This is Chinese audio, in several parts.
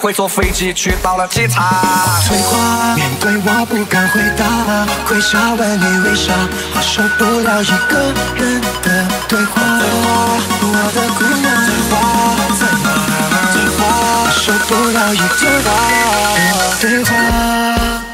会坐飞机去到了机场。翠花面对我不敢回答我跪下问你为啥我受不了一个人的对话。对话我的姑娘翠花在哪儿？翠花我受不了一个人的对话。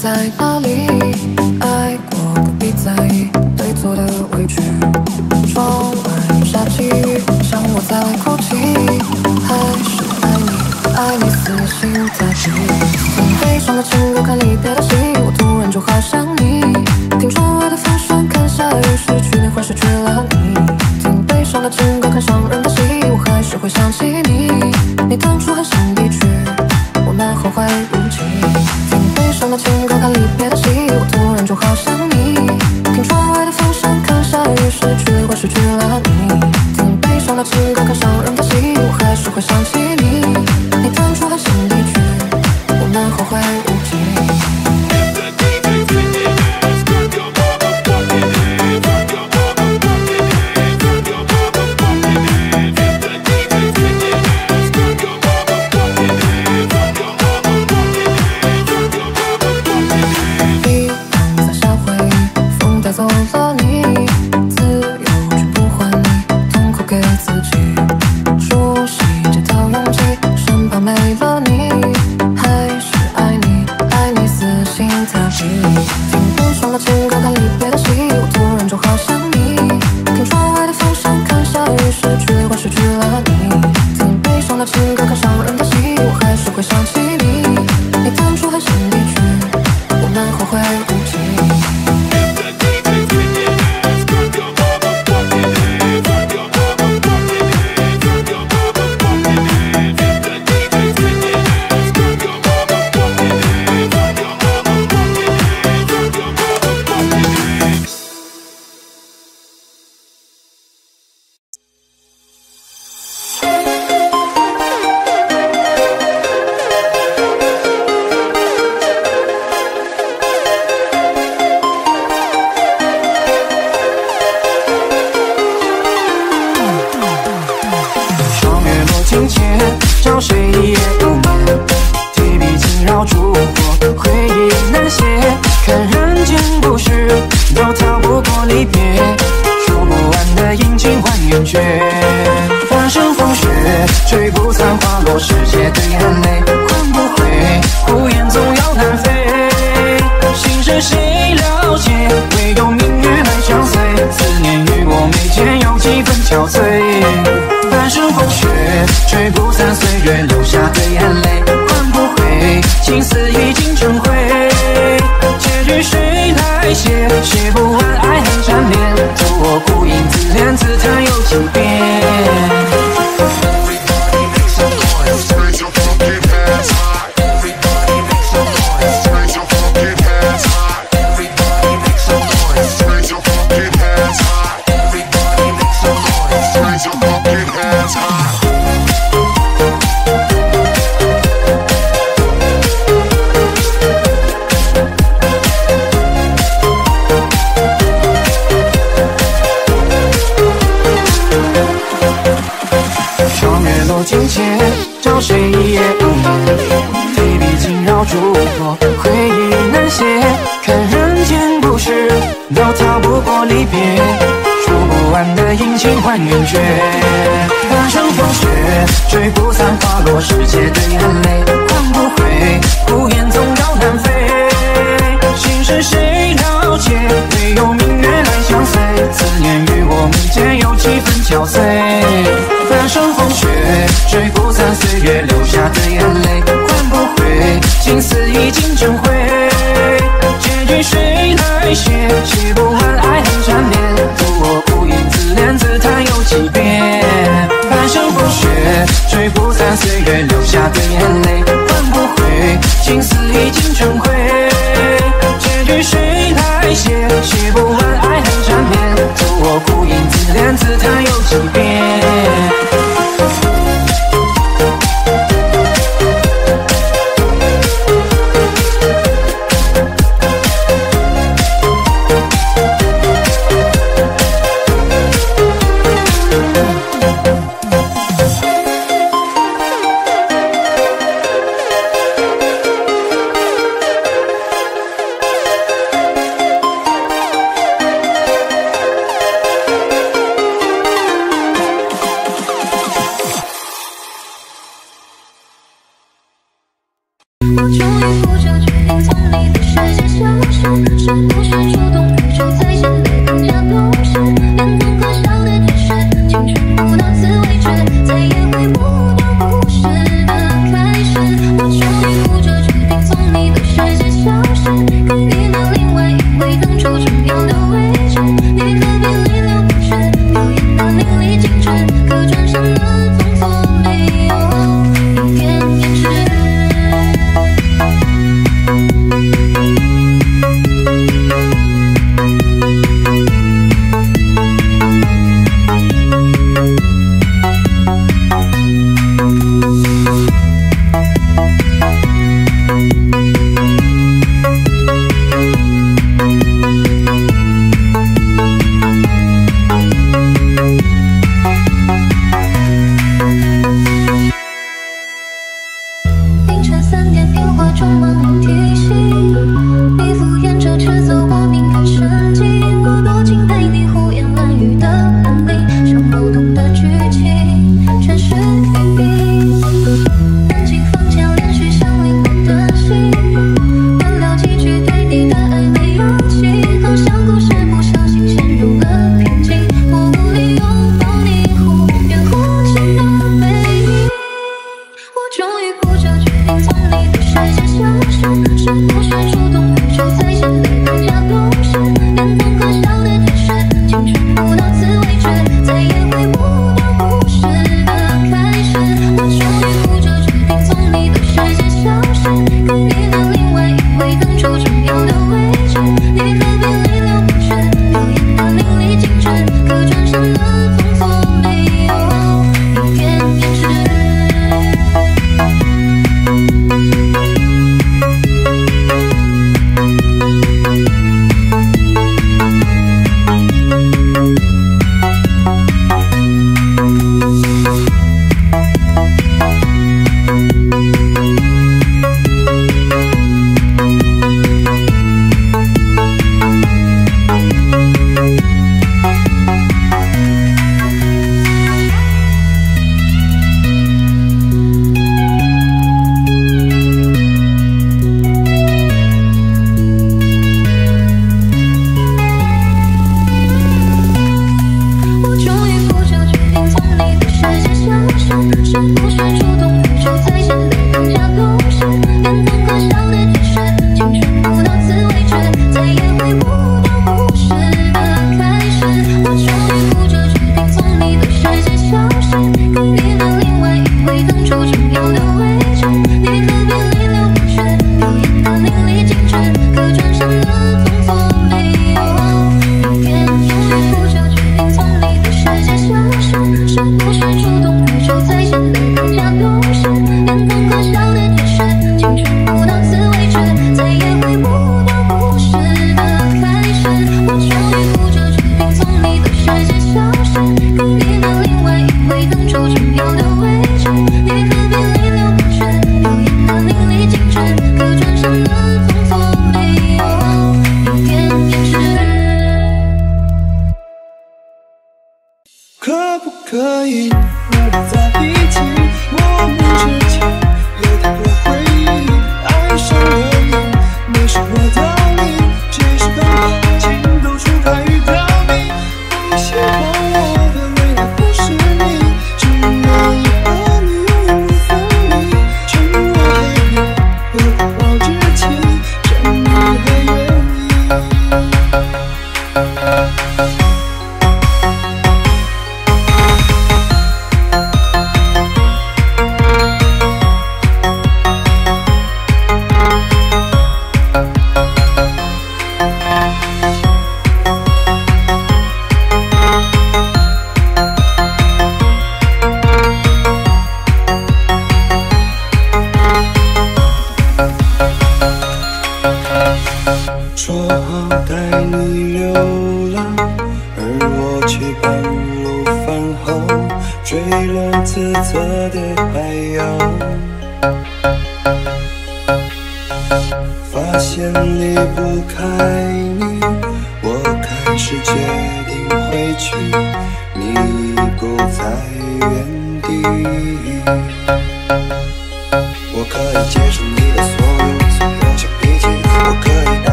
在哪里？爱过不必在意对错的委屈，窗外下起雨，像我在哭泣，还是爱你，爱你死心塌地。听悲伤的情歌看离别的戏，我突然就好想你。听窗外的风声，看下雨，失去你会失去了你。听悲伤的情歌看伤人的戏，我还是会想起你。你当初很想。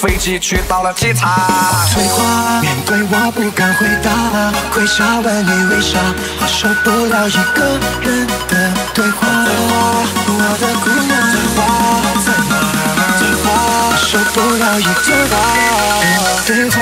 飞机去到了机场。翠花面对我不敢回答我跪下问你为啥我受不了一个人的对话。我的姑娘翠花在哪儿？翠花我受不了一个人的对话